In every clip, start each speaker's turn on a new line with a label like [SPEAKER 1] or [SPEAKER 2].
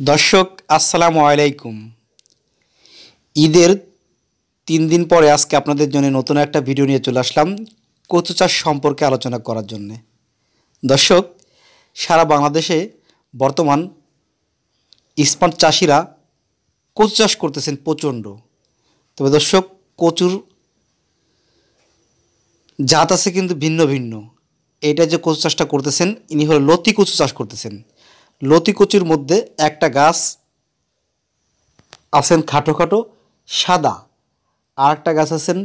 [SPEAKER 1] দর্শক, আসসালামু আলাইকুম। ঈদের তিন দিন পরে আজকে আপনাদের জন্য নতুন একটা ভিডিও নিয়ে চলে আসলাম, কচু চাষ সম্পর্কে আলোচনা করার জন্যে। দর্শক, সারা বাংলাদেশে বর্তমান ইস্পাত চাষিরা কচু চাষ করতেছেন প্রচণ্ড। তবে দর্শক, কচুর জাত আছে কিন্তু ভিন্ন ভিন্ন। এটা যে কচু চাষটা করতেছেন, ইনি হলো লতি কচু চাষ করতেছেন। লতি কচুর মধ্যে একটা গাছ আছেন খাটো খাটো সাদা। আর একটা গাছ আছেন,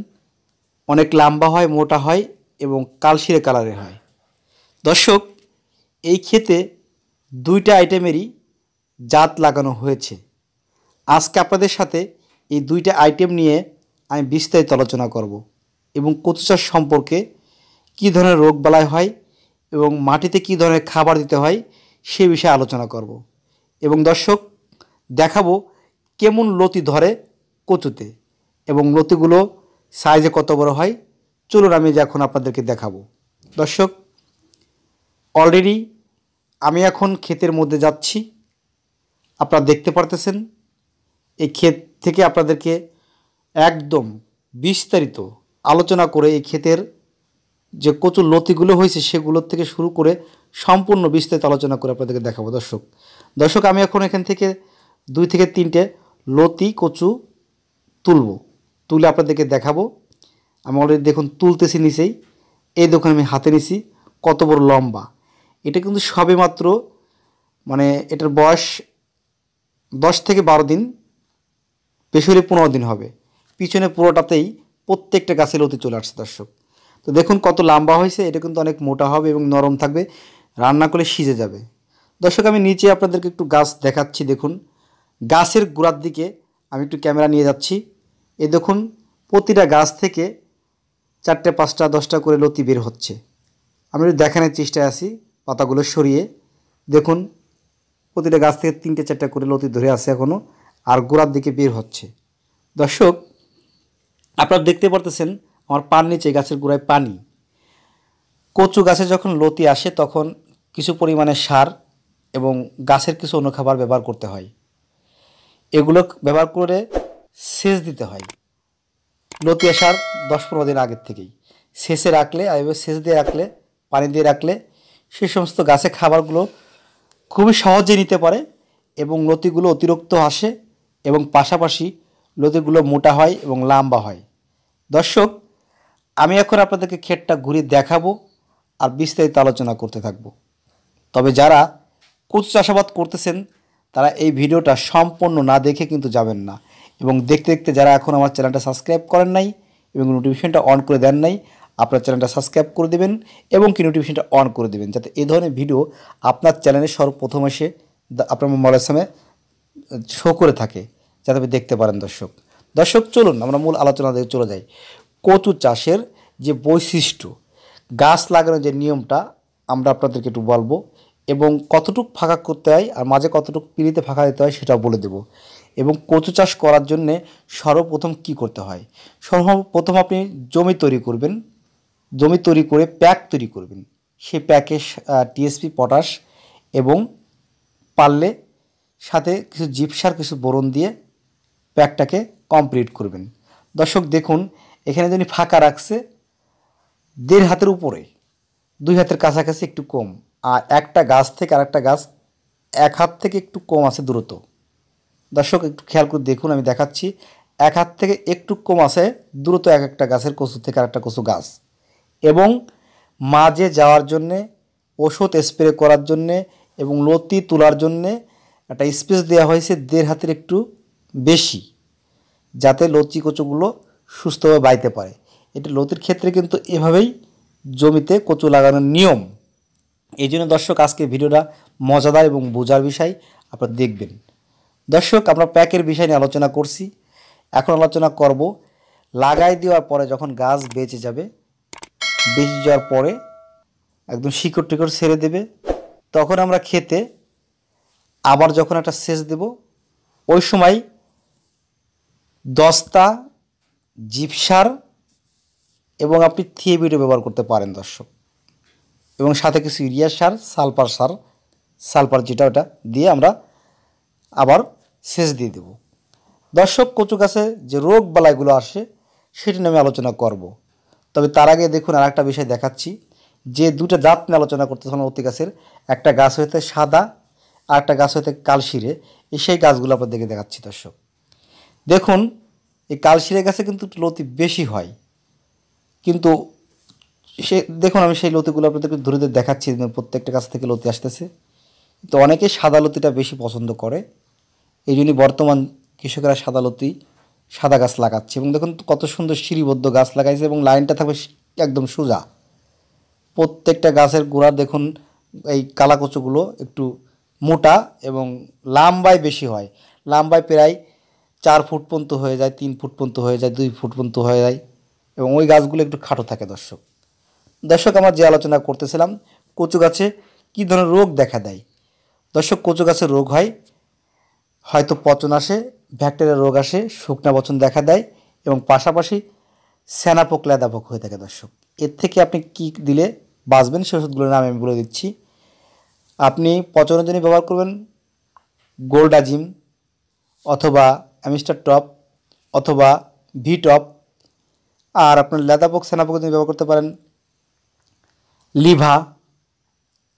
[SPEAKER 1] অনেক লম্বা হয়, মোটা হয় এবং কালশিরে কালারের হয়। দর্শক, এই ক্ষেতে দুইটা আইটেমেরই জাত লাগানো হয়েছে। আজকে আপনাদের সাথে এই দুইটা আইটেম নিয়ে আমি বিস্তারিত আলোচনা করব এবং কচু চাষ সম্পর্কে কী ধরনের রোগ রোগবালাই হয় এবং মাটিতে কী ধরনের খাবার দিতে হয় সে বিষয়ে আলোচনা করব। এবং দর্শক, দেখাবো কেমন লতি ধরে কচুতে এবং লতিগুলো সাইজে কত বড় হয়। চলুন আমি এখন আপনাদেরকে দেখাবো। দর্শক অলরেডি আমি এখন ক্ষেতের মধ্যে যাচ্ছি। আপনারা দেখতে পারতেছেন, এই ক্ষেত থেকে আপনাদেরকে একদম বিস্তারিত আলোচনা করে এই ক্ষেতের যে কচুর লতিগুলো হয়েছে সেগুলোর থেকে শুরু করে সম্পূর্ণ বিস্তারিত আলোচনা করে আপনাদেরকে দেখাবো। দর্শক দর্শক, আমি এখন এখান থেকে দুই থেকে তিনটে লতি, কচু তুলব। তুলে আপনাদেরকে দেখাবো। আমি অলরেডি দেখুন, তুলতেছি নিচেই। এই দেখুন, আমি হাতে নিছি। কত বড় লম্বা। এটা কিন্তু সবে মাত্র মানে এটার বয়স দশ থেকে বারো দিন বেশি হলে পনেরো দিন হবে। পিছনে পুরোটাতেই প্রত্যেকটা গাছে লতি চলে আসছে, দর্শক। তো দেখুন কত লম্বা হয়েছে, এটা কিন্তু অনেক মোটা হবে এবং নরম থাকবে, রান্না করলে সিজে যাবে। দর্শক, আমি নিচে আপনাদেরকে একটু গাছ দেখাচ্ছি, দেখুন। গাছের গোড়ার দিকে আমি একটু ক্যামেরা নিয়ে যাচ্ছি। এ দেখুন, প্রতিটা গাছ থেকে চারটে, পাঁচটা, দশটা করে লতি বের হচ্ছে। আমি একটু দেখানোর চেষ্টায় আছি, পাতাগুলো সরিয়ে। দেখুন, প্রতিটা গাছ থেকে তিনটে, চারটে করে লতি ধরে আছে এখনও আর গোড়ার দিকে বের হচ্ছে। দর্শক, আপনারা দেখতে পারতেছেন আমার পান নিচে গাছের গোড়ায় পানি। কচু গাছে যখন লতি আসে, তখন কিছু পরিমাণে সার এবং গাছের কিছু অন্য খাবার ব্যবহার করতে হয়। এগুলো ব্যবহার করে সেচ দিতে হয়। লতি আসার দশ পনেরো দিন আগের থেকেই। সেচে রাখলে এবার সেচ দিয়ে রাখলে, পানি দিয়ে রাখলে সে সমস্ত গাছে খাবারগুলো খুবই সহজে নিতে পারে এবং লতিগুলো অতিরিক্ত আসে এবং পাশাপাশি লতিগুলো মোটা হয় এবং লম্বা হয়। দর্শক আমি এখন আপনাদেরকে ক্ষেতটা ঘুরিয়ে দেখাবো আর বিস্তারিত আলোচনা করতে থাকব। তবে যারা কচু চাষাবাদ করতেছেন, তারা এই ভিডিওটা সম্পূর্ণ না দেখে কিন্তু যাবেন না। এবং দেখতে দেখতে যারা এখন আমার চ্যানেলটা সাবস্ক্রাইব করেন নাই এবং নোটিফিকেশনটা অন করে দেন নাই, আপনার চ্যানেলটা সাবস্ক্রাইব করে দেবেন এবং কি নোটিফিকেশনটা অন করে দেবেন, যাতে এই ধরনের ভিডিও আপনার চ্যানেলে সর্বপ্রথম এসে আপনার মোবাইলের সামনে শো করে থাকে, যাতে আপনি দেখতে পারেন দর্শক। দর্শক, চলুন, আমরা মূল আলোচনা দিয়ে চলে যাই। কচু চাষের যে বৈশিষ্ট্য, গাছ লাগানোর যে নিয়মটা আমরা আপনাদেরকে একটু বলব এবং কতটুক ফাঁকা করতে হয় আর মাঝে কতটুক পিড়িতে ফাঁকা দিতে হয় সেটাও বলে দেব। এবং কচু চাষ করার জন্যে সর্বপ্রথম কি করতে হয়? সর্বপ্রথম আপনি জমি তৈরি করবেন, জমি তৈরি করে প্যাক তৈরি করবেন। সেই প্যাকে টিএসপি, পটাশ এবং পারলে সাথে কিছু জিপসার, কিছু বোরন দিয়ে প্যাকটাকে কমপ্লিট করবেন। দর্শক দেখুন এখানে যিনি ফাঁকা রাখছে, দেড় হাতের উপরে, দুই হাতের কাছাকাছি একটু কম, আর একটা গাছ থেকে আরেকটা গাছ এক হাত থেকে একটু কম আছে দূরত্ব। দর্শক, একটু খেয়াল করে দেখুন, আমি দেখাচ্ছি, এক হাত থেকে একটু কম আছে দূরত্ব এক একটা গাছের কচু থেকে আরেকটা কচু গাছ। এবং মাঝে যাওয়ার জন্যে, ওষুধ স্প্রে করার জন্যে এবং লতি তোলার জন্যে একটা স্পেস দেওয়া হয়েছে দেড় হাতের একটু বেশি, যাতে লতি কচুগুলো সুস্থভাবে বাইতে পারে। এটা লতির ক্ষেত্রে কিন্তু এভাবেই জমিতে কচু লাগানোর নিয়ম। এই জন্য দর্শক আজকে ভিডিওটা মজাদার এবং বোঝার বিষয়, আপনারা দেখবেন। দর্শক, আমরা প্যাকের বিষয় নিয়ে আলোচনা করছি। এখন আলোচনা করব, লাগাই দেওয়ার পরে যখন গাছ বেঁচে যাবে, বেঁচে যাওয়ার পরে একদম শিকড় টিকড় ছেড়ে দেবে। তখন আমরা খেতে আবার যখন একটা সেচ দেব, ওই সময় দস্তা জিপসার এবং আপনি থিয়েবিটও ব্যবহার করতে পারেন, দর্শক। এবং সাথে কিছু ইউরিয়া সার সালফার সার সালফার যেটা ওটা দিয়ে আমরা আবার সেচ দিয়ে দেব। দর্শক কচু গাছে যে রোগ বালাইগুলো আসে, সেটি নিয়ে আমি আলোচনা করব। তবে তার আগে দেখুন আর একটা বিষয় দেখাচ্ছি। যে দুটো জাত নিয়ে আলোচনা করতেছিলাম অতি গাছের একটা গাছ হইতে সাদা আর একটা গাছ হইতে কালশিরে। এই সেই গাছগুলো আপনাদেরকে দেখাচ্ছি, দর্শক। দেখুন এই কালশিরে গাছে কিন্তু লতি বেশি হয়। কিন্তু সে, দেখুন আমি সেই লতিগুলো আপনাদেরকে ধরে ধরে দেখাচ্ছি প্রত্যেকটা গাছ থেকে লতি আসতেছে। তো অনেকেই সাদা লতিটা বেশি পছন্দ করে। এই জন্যই বর্তমান কৃষকেরা সাদা লতি, সাদা গাছ লাগাচ্ছে। এবং দেখুন কত সুন্দর সিঁড়িবদ্ধ গাছ লাগাইছে এবং লাইনটা থাকবে একদম সোজা। প্রত্যেকটা গাছের গোড়া দেখুন, এই কালাকচুগুলো একটু মোটা এবং লাম্বায় বেশি হয়। লাম্বায় প্রায় চার ফুট পর্যন্ত হয়ে যায়, তিন ফুট পর্যন্ত হয়ে যায়, দুই ফুট পর্যন্ত হয়ে যায় এবং ওই গাছগুলো একটু খাটো থাকে দর্শক। দর্শক, আমার যে আলোচনা করতেছিলাম, কচু গাছে কী ধরনের রোগ দেখা দেয়? দর্শক, কচু গাছে রোগ হয়, হয়তো পচন আসে, ব্যাকটেরিয়া রোগ আসে, শুকনা পচন দেখা দেয় এবং পাশাপাশি স্যানাপোক, লেদাপোক হয়ে থাকে দর্শক। এর থেকে আপনি কি দিলে বাঁচবেন সে ওষুধগুলোর নাম আমি বলে দিচ্ছি। আপনি পচনের জন্য ব্যবহার করবেন, গোল্ডাজিম অথবা অ্যামিস্টার টপ অথবা ভি টপ আর আপনার লেদাপোক স্যানাপোক জন্য ব্যবহার করতে পারেন। লিভা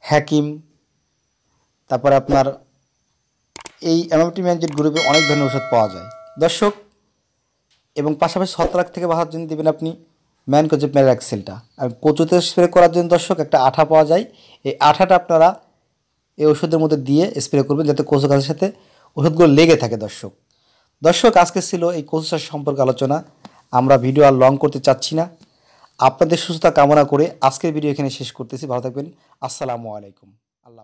[SPEAKER 1] হ্যাকিম তারপরে আপনার এই অ্যামাপটিম্যানজেট গ্রুপে অনেক ধরনের ওষুধ পাওয়া যায়। দর্শক, এবং পাশাপাশি ছত্রাক থেকে বাঁচার জন্য দেবেন আপনি ম্যানকোজেব ম্যারাক্সেলটা আর কচুতে স্প্রে করার জন্য দর্শক, একটা আঠা পাওয়া যায়। এই আঠাটা আপনারা এই ওষুধের মধ্যে দিয়ে স্প্রে করবেন, যাতে কচু গাছের সাথে ওষুধগুলো লেগে থাকে দর্শক। দর্শক, আজকে ছিল এই কচু চাষ সম্পর্কে আলোচনা। আমরা ভিডিও আর লং করতে চাচ্ছি না। আপনাদের সুস্থতা কামনা করে আজকের ভিডিও এখানে শেষ করতেছি। ভালো থাকবেন। আসসালামু আলাইকুম। আল্লাহ